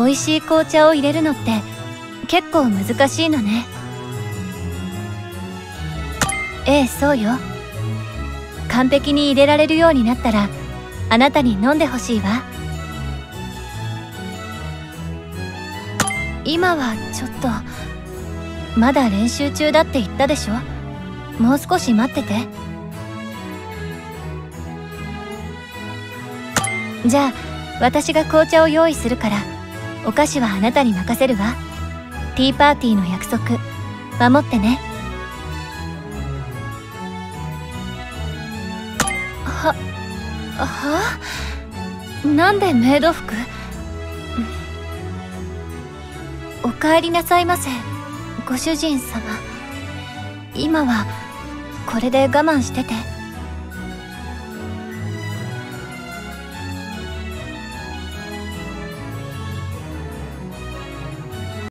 美味しい紅茶を入れるのって結構難しいのね。ええそうよ。完璧に入れられるようになったらあなたに飲んでほしいわ。今はちょっとまだ練習中だって言ったでしょ？もう少し待ってて。じゃあ私が紅茶を用意するからお菓子はあなたに任せるわ。ティーパーティーの約束。守ってね。はは？なんでメイド服？お帰りなさいませ。ご主人様。今はこれで我慢してて。